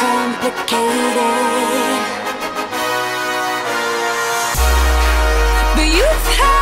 complicated But you've had